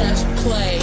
press play.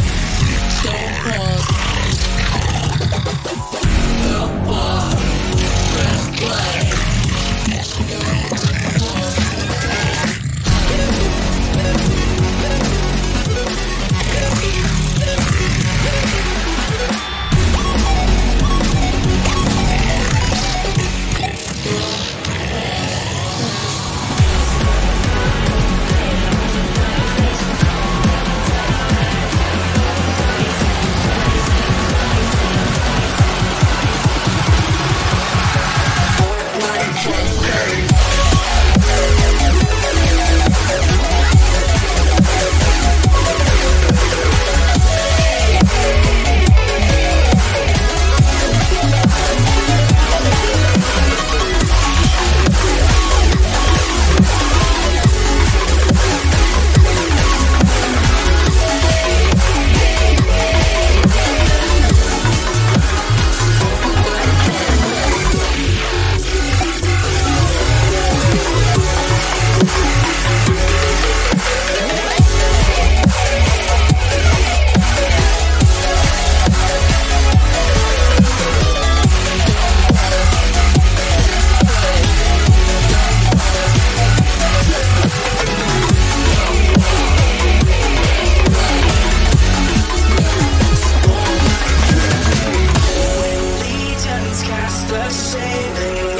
the saving.